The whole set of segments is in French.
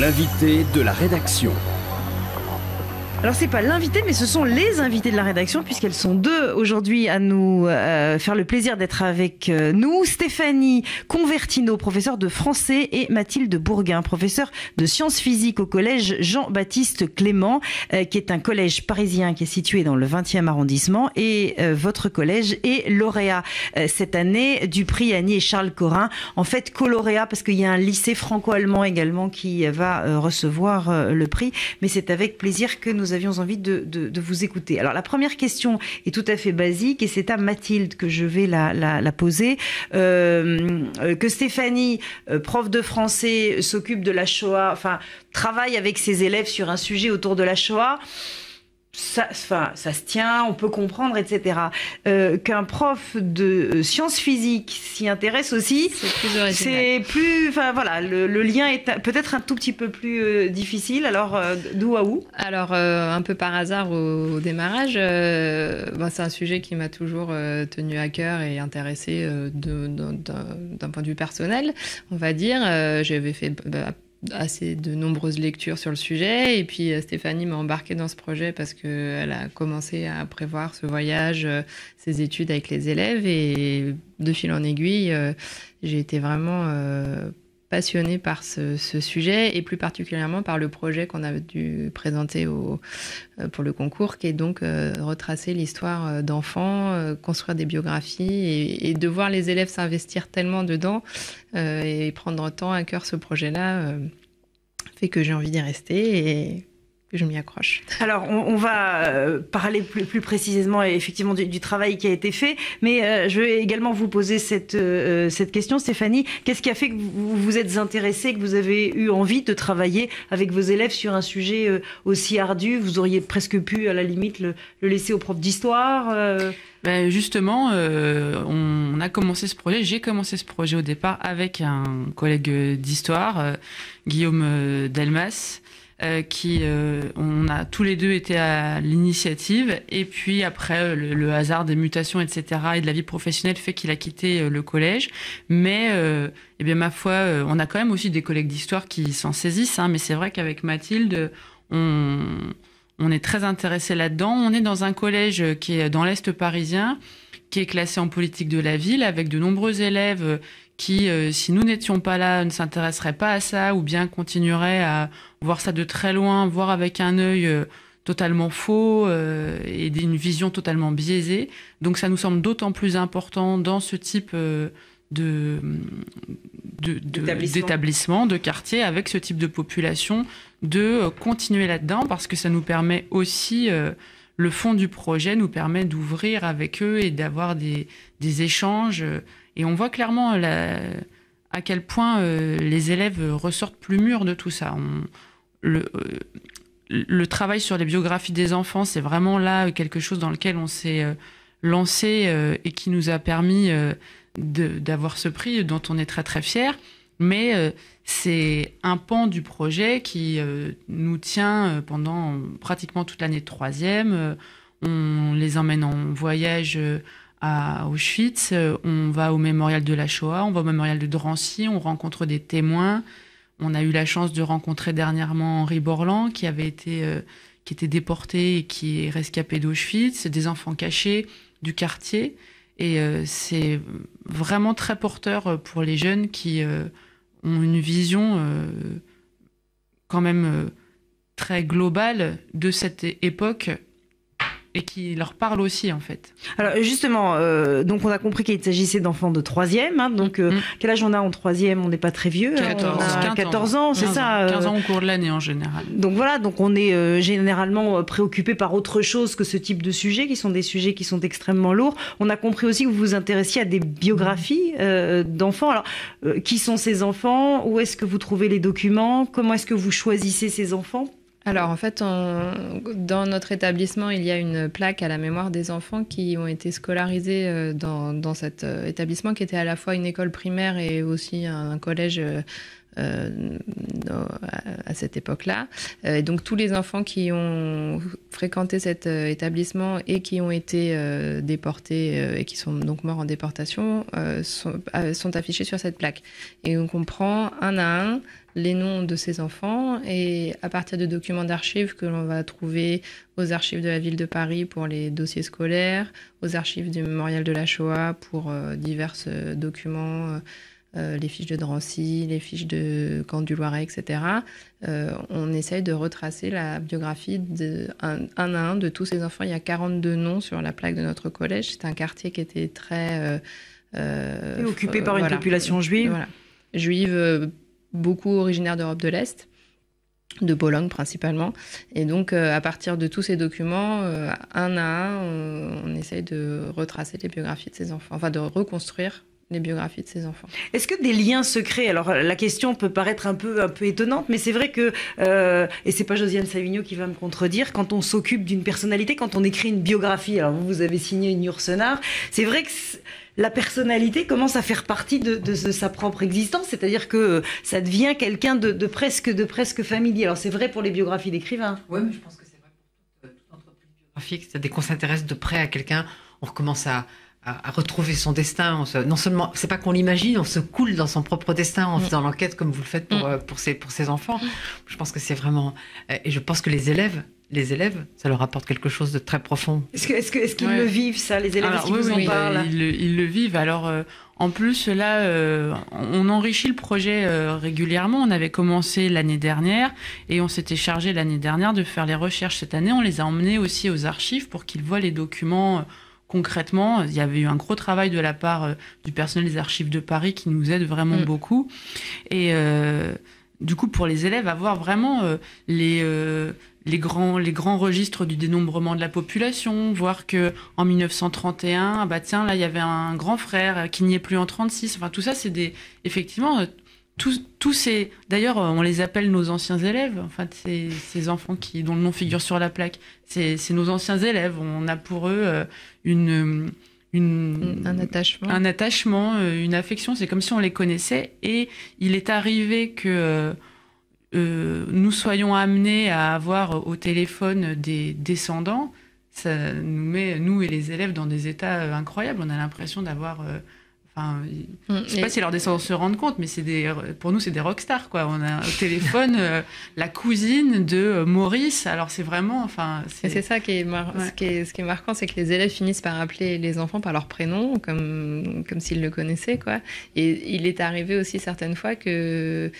L'invité de la rédaction. Alors c'est pas l'invité, mais ce sont les invités de la rédaction, puisqu'elles sont deux aujourd'hui à nous euh, faire le plaisir d'être avec euh, nous. Stéphanie Convertino, professeure de français, et Mathilde Bourguin, professeure de sciences physiques au collège Jean-Baptiste Clément, euh, qui est un collège parisien qui est situé dans le 20e arrondissement. Et votre collège est lauréat cette année du prix Annie et Charles Corin. En fait, coloréat parce qu'il y a un lycée franco-allemand également qui va recevoir le prix. Mais c'est avec plaisir que nous avions envie de, vous écouter. Alors la première question est tout à fait basique et c'est à Mathilde que je vais la, poser. Euh, que Stéphanie, euh, prof de français, s'occupe de la Shoah, enfin travaille avec ses élèves sur un sujet autour de la Shoah ça, enfin, ça se tient, on peut comprendre, etc. Euh, qu'un prof de euh, sciences physiques s'y intéresse aussi, c'est plus, enfin voilà, le, lien est peut-être un tout petit peu plus euh, difficile. Alors d'où à où? Alors un peu par hasard au, démarrage, bah, c'est un sujet qui m'a toujours tenu à cœur et intéressé d'un point de vue personnel, on va dire. J'avais fait bah, assez de nombreuses lectures sur le sujet. Et puis euh, Stéphanie m'a embarqué dans ce projet parce qu'elle a commencé à prévoir ce voyage, euh, ses études avec les élèves. Et de fil en aiguille, euh, j'ai été vraiment passionnée par ce, sujet et plus particulièrement par le projet qu'on a dû présenter au, pour le concours, qui est donc retracer l'histoire d'enfants, construire des biographies et, et, de voir les élèves s'investir tellement dedans et prendre tant à cœur ce projet-là fait que j'ai envie d'y rester et que je m'y accroche. Alors, on, va euh, parler plus, plus, précisément effectivement du, travail qui a été fait, mais euh, je vais également vous poser cette, euh, cette question, Stéphanie. Qu'est-ce qui a fait que vous vous êtes intéressée, que vous avez eu envie de travailler avec vos élèves sur un sujet aussi ardu? Vous auriez presque pu, à la limite, le, laisser au prof d'histoire ben justement, on a commencé ce projet. J'ai commencé ce projet au départ avec un collègue d'histoire, Guillaume Delmas, euh, qui euh, on a tous les deux été à l'initiative. Et puis après le, hasard des mutations etc et de la vie professionnelle fait qu'il a quitté euh, le collège. Mais eh bien ma foi on a quand même aussi des collègues d'histoire qui s'en saisissent hein, mais c'est vrai qu'avec Mathilde on on est très intéressé là-dedans. On est dans un collège qui est dans l'est parisien qui est classé en politique de la ville avec de nombreux élèves qui, euh, si nous n'étions pas là, ne s'intéresseraient pas à ça ou bien continueraient à voir ça de très loin, voir avec un œil euh, totalement faux euh, et d'une vision totalement biaisée. Donc ça nous semble d'autant plus important dans ce type de d'établissement, de, quartier, avec ce type de population, de continuer là-dedans parce que ça nous permet aussi le fond du projet nous permet d'ouvrir avec eux et d'avoir des, échanges et on voit clairement à quel point euh, les élèves ressortent plus mûrs de tout ça. Euh, le, travail sur les biographies des enfants, c'est vraiment là quelque chose dans lequel on s'est euh, lancé et qui nous a permis d'avoir ce prix dont on est très très fier. Mais c'est un pan du projet qui nous tient pendant pratiquement toute l'année de troisième. on les emmène en voyage à Auschwitz, euh, on va au mémorial de la Shoah, on va au mémorial de Drancy, on rencontre des témoins. On a eu la chance de rencontrer dernièrement Henri Borland, qui avait été, euh, qui était déporté et qui est rescapé d'Auschwitz, des enfants cachés du quartier. Et euh, c'est vraiment très porteur pour les jeunes qui ont une vision quand même très globale de cette époque et qui leur parle aussi en fait. Alors justement, euh, donc on a compris qu'il s'agissait d'enfants de troisième. Hein, donc euh, mm. quel âge on a en troisième? On n'est pas très vieux. 14, hein, 14 ans, c'est ça. 15 euh. ans au cours de l'année en général. Donc voilà, donc on est généralement préoccupé par autre chose que ce type de sujets, qui sont des sujets qui sont extrêmement lourds. On a compris aussi que vous vous intéressiez à des biographies d'enfants. Alors qui sont ces enfants? Où est-ce que vous trouvez les documents? Comment est-ce que vous choisissez ces enfants? Alors en fait, dans notre établissement, il y a une plaque à la mémoire des enfants qui ont été scolarisés euh, dans, cet euh, établissement qui était à la fois une école primaire et aussi un, collège. Euh, à cette époque-là. Donc tous les enfants qui ont fréquenté cet établissement et qui ont été déportés et qui sont donc morts en déportation sont, sont, affichés sur cette plaque. Et on comprend un à un les noms de ces enfants et à partir de documents d'archives que l'on va trouver aux archives de la ville de Paris pour les dossiers scolaires, aux archives du mémorial de la Shoah pour euh, divers euh, documents, euh, les fiches de Drancy, les fiches de Camp du Loiret, etc. on essaye de retracer la biographie de, un, à un de tous ces enfants. Il y a 42 noms sur la plaque de notre collège. C'est un quartier qui était très... occupé par une population juive. Juive beaucoup originaires d'Europe de l'Est, de Bologne principalement. Et donc, euh, à partir de tous ces documents, euh, un à un, on, essaye de retracer les biographies de ces enfants, enfin de reconstruire les biographies de ces enfants. Est-ce que des liens secrets Alors la question peut paraître un peu un peu étonnante, mais c'est vrai que euh, et c'est pas Josiane Savigno qui va me contredire quand on s'occupe d'une personnalité, quand on écrit une biographie. Alors vous, vous avez signé une Ursenard, c'est vrai que la personnalité commence à faire partie de, sa propre existence, c'est-à-dire que ça devient quelqu'un de, presque de presque familier. Alors c'est vrai pour les biographies d'écrivains. Oui, mais je pense que c'est vrai pour toute, entreprise biographique. C'est-à-dire qu'on s'intéresse de près à quelqu'un, on recommence à, retrouver son destin. non seulement, c'est pas qu'on l'imagine, on se coule dans son propre destin en mm. faisant l'enquête comme vous le faites pour, mm. euh, pour, ses, pour ses enfants. Je pense que c'est vraiment. Euh, et je pense que les élèves les élèves, ça leur apporte quelque chose de très profond. Est-ce qu'ils est est qu'ils le vivent, ça, les élèves? Est-ce vous en parlent? ils, le vivent. Alors, euh, en plus, là, euh, on enrichit le projet euh, régulièrement. On avait commencé l'année dernière et on s'était chargé l'année dernière de faire les recherches cette année. On les a emmenés aussi aux archives pour qu'ils voient les documents concrètement. Il y avait eu un gros travail de la part du personnel des archives de Paris qui nous aide vraiment mm. beaucoup. Et du coup, pour les élèves, avoir vraiment les les grands, les grands registres du dénombrement de la population, voir que en 1931, ah bah tiens, là, il y avait un grand frère qui n'y est plus en 36. Enfin, tout ça, c'est des, effectivement, euh, tous, tous ces, d'ailleurs, euh, on les appelle nos anciens élèves. En fait, ces, ces enfants qui, dont le nom figure sur la plaque, c'est nos anciens élèves. On a pour eux euh, une, une, un attachement, un attachement, une affection. C'est comme si on les connaissait. Et il est arrivé que euh, nous soyons amenés à avoir au téléphone des descendants, ça nous met, nous et les élèves, dans des états euh, incroyables. On a l'impression d'avoir euh, Enfin, je ne sais pas si leurs descendants se rendent compte, mais c'est des, pour nous, c'est des rockstars, quoi. On a au téléphone euh, la cousine de euh, Maurice. Alors, c'est vraiment, enfin. C'est ça qui est, ce qui est, ce qui est marquant, c'est que les élèves finissent par appeler les enfants par leur prénom, comme, comme s'ils le connaissaient, quoi. Et il est arrivé aussi certaines fois que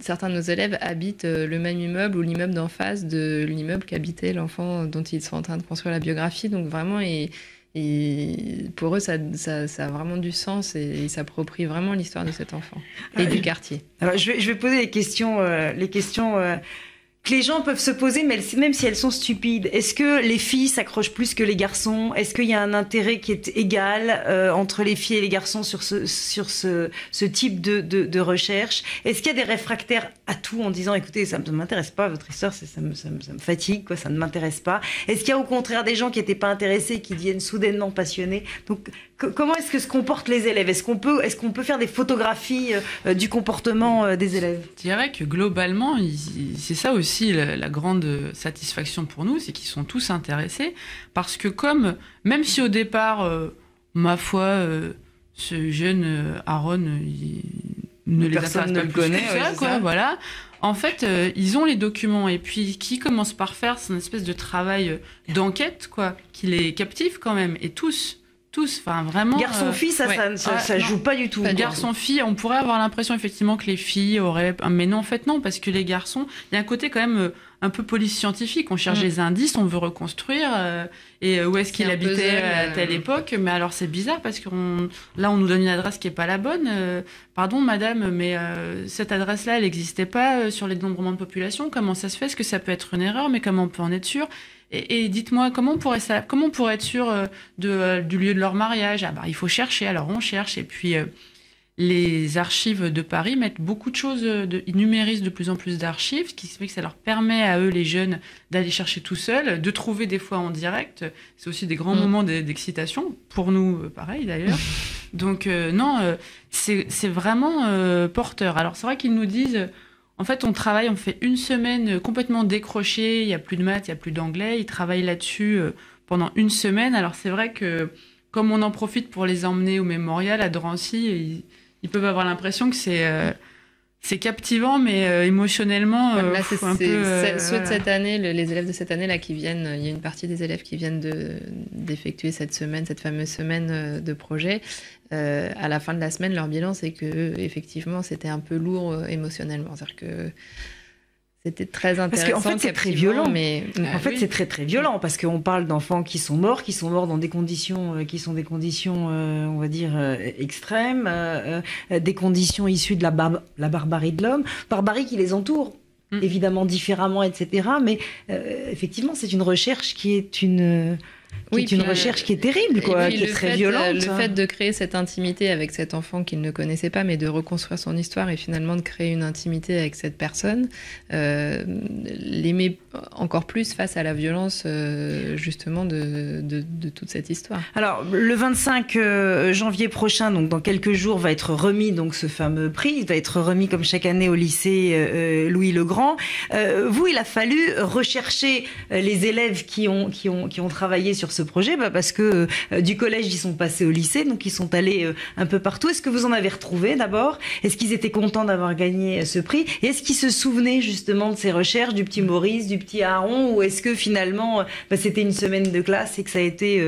certains de nos élèves habitent euh, le même immeuble ou l'immeuble d'en face de l'immeuble qu'habitait l'enfant dont ils sont en train de construire la biographie. Donc, vraiment, et et pour eux, ça, ça, a vraiment du sens et ils s'approprient vraiment l'histoire de cet enfant et du quartier. Alors, je vais, je vais poser les questions, euh, les questions euh, que les gens peuvent se poser, mais même si elles sont stupides. Est-ce que les filles s'accrochent plus que les garçons? Est-ce qu'il y a un intérêt qui est égal euh, entre les filles et les garçons sur ce, sur ce, ce type de, de, de recherche? Est-ce qu'il y a des réfractaires à tout en disant, écoutez, ça ne m'intéresse pas, votre histoire, ça me, ça, me, me, fatigue, quoi, ça ne m'intéresse pas. Est-ce qu'il y a au contraire des gens qui n'étaient pas intéressés, qui deviennent soudainement passionnés? Donc, comment est-ce que se comportent les élèves? Est-ce qu'on peut, est qu'on peut faire des photographies euh, du comportement euh, des élèves? Je dirais que globalement, c'est ça aussi la, grande satisfaction pour nous, c'est qu'ils sont tous intéressés, parce que comme, même si au départ, euh, ma foi, euh, ce jeune euh, Aaron, ne les Personne ne le connaît, quoi, voilà. En fait, ils ont les documents. Et puis qui commence par faire c'est une espèce de travail d'enquête, quoi, qui les captive quand même, et tous tous, enfin vraiment. Garçon-fille, ça, ça, ça, joue pas du tout. Garçon-fille, on pourrait avoir l'impression effectivement que les filles auraient, mais non, en fait non, parce que les garçons, il y a un côté quand même euh, un peu police scientifique. On cherche des mm. indices, on veut reconstruire euh, et euh, où est-ce qu'il habitait à telle époque. Mais alors c'est bizarre parce que là on nous donne une adresse qui est pas la bonne. pardon, madame, mais cette adresse-là, elle n'existait pas sur les dénombrements de population. Comment ça se fait? Est-ce que ça peut être une erreur? Mais comment on peut en être sûr? Et, dites-moi, comment on pourrait ça, comment on pourrait être sûr euh, de, euh, du lieu de leur mariage? Ah bah, il faut chercher. Alors on cherche. Et puis euh, les archives de Paris mettent beaucoup de choses. De, ils numérisent de plus en plus d'archives, ce qui fait que ça leur permet à eux, les jeunes, d'aller chercher tout seuls, de trouver des fois en direct. C'est aussi des grands mm. moments d'excitation pour nous, pareil d'ailleurs. Donc non, c'est vraiment porteur. Alors c'est vrai qu'ils nous disent en fait, on travaille, on fait une semaine complètement décrochée, il n'y a plus de maths, il n'y a plus d'anglais. Ils travaillent là-dessus euh, pendant une semaine. Alors c'est vrai que comme on en profite pour les emmener au mémorial à Drancy, ils, peuvent avoir l'impression que c'est... Euh, c'est captivant, mais euh, émotionnellement, euh, Là, pff, c'est un peu. c'est- euh, ceux de voilà. cette année, le- les élèves de cette année là qui viennent, il y a une partie des élèves qui viennent de d'effectuer cette semaine, cette fameuse semaine euh, de projet. Euh, à la fin de la semaine, leur bilan c'est que effectivement c'était un peu lourd euh, émotionnellement, c'est-à-dire que c'était très Parce intéressant. qu'en fait, c'est très violent. mais Ah En fait, oui. c'est très très violent parce qu'on parle d'enfants qui sont morts, qui sont morts dans des conditions euh, qui sont des conditions, euh, on va dire, euh, extrêmes, euh, euh, des conditions issues de la, bar- la barbarie de l'homme, barbarie qui les entoure. Mm. évidemment différemment, etc. Mais euh, effectivement, c'est une recherche qui est une, Oui, est une puis, recherche euh, qui est terrible, quoi, qui est très fait, violente. euh, Le fait de créer cette intimité avec cet enfant qu'il ne connaissait pas, mais de reconstruire son histoire et finalement de créer une intimité avec cette personne, euh, l'aimer encore plus face à la violence euh, justement de, de, de toute cette histoire. Alors, le 25 euh, janvier prochain, donc dans quelques jours, va être remis donc ce fameux prix. Il va être remis comme chaque année au lycée euh, Louis le Grand. Euh, vous, il a fallu rechercher euh, les élèves qui ont qui ont qui ont travaillé sur ce projet, bah, parce que euh, du collège ils sont passés au lycée, donc ils sont allés euh, un peu partout. Est-ce que vous en avez retrouvé d'abord? Est-ce qu'ils étaient contents d'avoir gagné euh, ce prix? Et est-ce qu'ils se souvenaient justement de ces recherches, du petit Maurice, du petit Aaron, ou est-ce que finalement bah, c'était une semaine de classe et que ça a été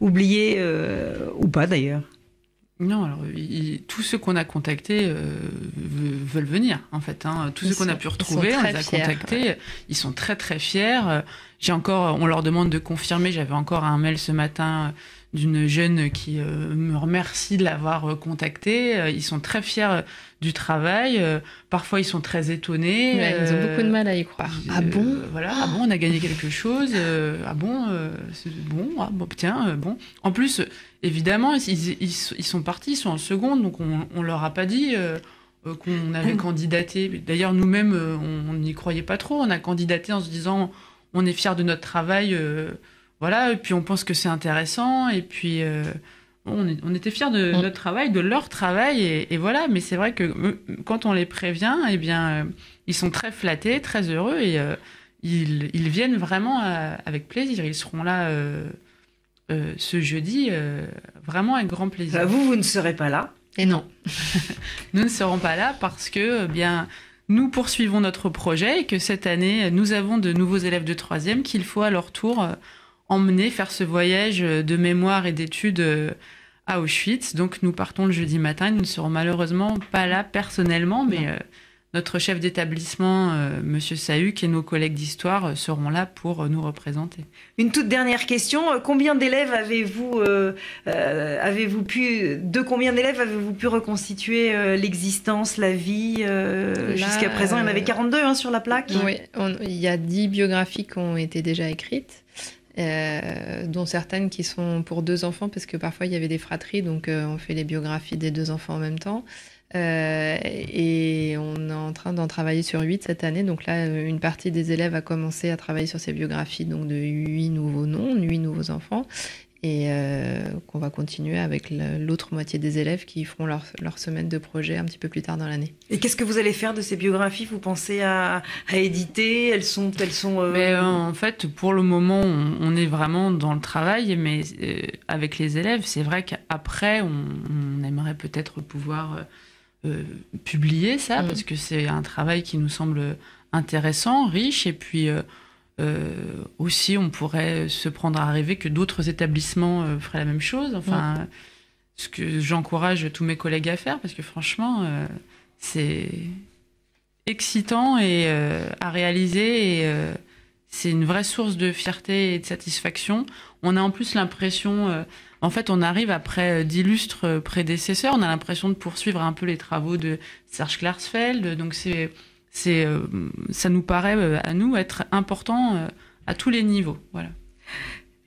oublié ou pas d'ailleurs? Non, alors il- tous ceux qu'on a contactés euh, ve- veulent venir en fait. hein. Tous Ils ceux qu'on a pu retrouver, on les a fiers, contactés. Ils sont très très fiers. J'ai encore, on leur demande de confirmer. J'avais encore un mail ce matin d'une jeune qui euh, me remercie de l'avoir euh, contacté. Euh, Ils sont très fiers du travail. Euh, Parfois ils sont très étonnés. Ouais, ils ont Euh, beaucoup de mal à y croire. euh, Ah bon Voilà, ah bon, on a gagné quelque chose. euh, ah bon, euh, c'est bon, ah bon, tiens, euh, bon. En plus, évidemment, ils, ils, ils sont partis, ils sont en seconde, donc on, on leur a pas dit qu'on avait candidaté. D'ailleurs, nous-mêmes, on on n'y croyait pas trop. On a candidaté en se disant, on est fiers de notre travail, euh, voilà, et puis on pense que c'est intéressant, et puis. euh, on, est- on était fiers de Mm. notre travail, de leur travail, et, et voilà. Mais c'est vrai que euh, quand on les prévient, eh bien, euh, ils sont très flattés, très heureux, et euh, ils, ils viennent vraiment avec plaisir. Ils seront là euh, euh, ce jeudi, euh, vraiment avec grand plaisir. Bah, Vous, vous ne serez pas là. Et non. Nous ne serons pas là parce que, eh bien, nous poursuivons notre projet et que cette année, nous avons de nouveaux élèves de troisième qu'il faut à leur tour euh, emmener faire ce voyage euh, de mémoire et d'études euh, à Auschwitz. Donc, nous partons le jeudi matin. Nous ne serons malheureusement pas là personnellement, mais euh, notre chef d'établissement, euh, Monsieur Sahuc, et nos collègues d'histoire euh, seront là pour euh, nous représenter. Une toute dernière question. Combien d'élèves avez-vous avez-vous pu de combien d'élèves avez-vous pu reconstituer euh, l'existence, la vie euh, jusqu'à présent? Il y en avait euh, 42 hein, sur la plaque. Oui, on- il y a dix biographies qui ont été déjà écrites, euh, dont certaines qui sont pour deux enfants, parce que parfois il y avait des fratries, donc euh, on fait les biographies des deux enfants en même temps. Euh, et on est en train d'en travailler sur huit cette année. Donc là, une partie des élèves a commencé à travailler sur ces biographies, donc de huit nouveaux noms, huit nouveaux enfants. Et euh, qu'on va continuer avec la- l'autre moitié des élèves qui feront leur, leur semaine de projet un petit peu plus tard dans l'année. Et qu'est-ce que vous allez faire de ces biographies? Vous pensez à, à éditer? Elles sont elles sont euh, Mais euh, en fait, pour le moment, on, on est vraiment dans le travail, mais euh, avec les élèves, c'est vrai qu'après, on, on aimerait peut-être pouvoir publier ça, Mm. parce que c'est un travail qui nous semble intéressant, riche, et puis aussi, on pourrait se prendre à rêver que d'autres établissements euh, feraient la même chose. Enfin, ce que j'encourage tous mes collègues à faire, parce que franchement, euh, c'est excitant et euh, à réaliser et euh, c'est une vraie source de fierté et de satisfaction. On a en plus l'impression, euh, en fait, on arrive après euh, d'illustres euh, prédécesseurs, on a l'impression de poursuivre un peu les travaux de Serge Klarsfeld. Donc c'est, c'est, euh, ça nous paraît euh, à nous être important euh, à tous les niveaux. Voilà.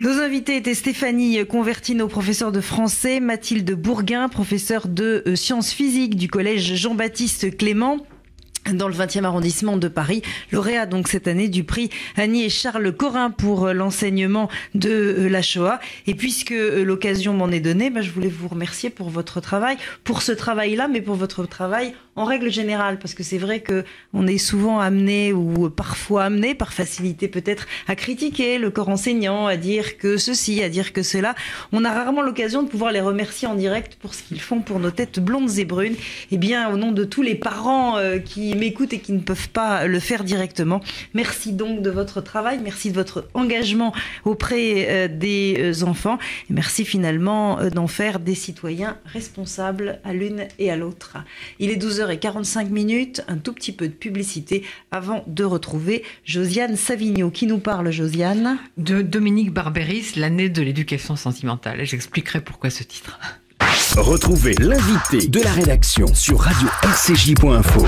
Nos invités étaient Stéphanie Convertino, professeure de français, Mathilde Bourguin, professeure de sciences physiques du collège Jean-Baptiste Clément. Dans le 20e arrondissement de Paris, lauréat donc cette année du prix Annie et Charles Corin pour l'enseignement de la Shoah. Et puisque l'occasion m'en est donnée, bah, je voulais vous remercier pour votre travail, pour ce travail-là, mais pour votre travail en règle générale, parce que c'est vrai que on est souvent amené ou parfois amené par facilité peut-être à critiquer le corps enseignant, à dire que ceci, à dire que cela. On a rarement l'occasion de pouvoir les remercier en direct pour ce qu'ils font pour nos têtes blondes et brunes. Eh bien, au nom de tous les parents euh, qui m'écoutent et qui ne peuvent pas le faire directement, merci donc de votre travail, merci de votre engagement auprès euh, des euh, enfants, et merci finalement d'en faire des citoyens responsables à l'une et à l'autre. Il est 12 h et 45 minutes, un tout petit peu de publicité avant de retrouver Josiane Savigno. Qui nous parle, Josiane? De Dominique Barberis, l'année de l'éducation sentimentale. J'expliquerai pourquoi ce titre. Retrouvez l'invité de la rédaction sur radio-rcj.info.